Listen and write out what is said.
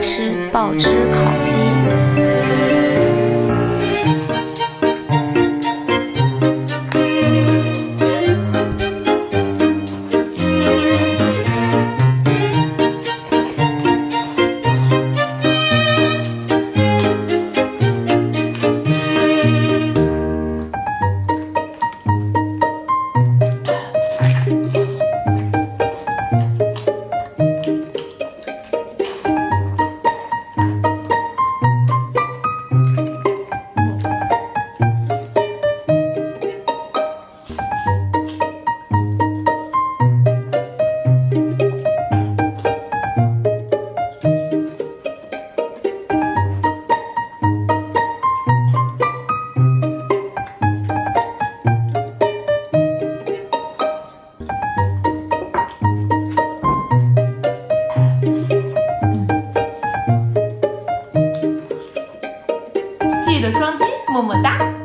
吃爆汁烤鸡。么么哒。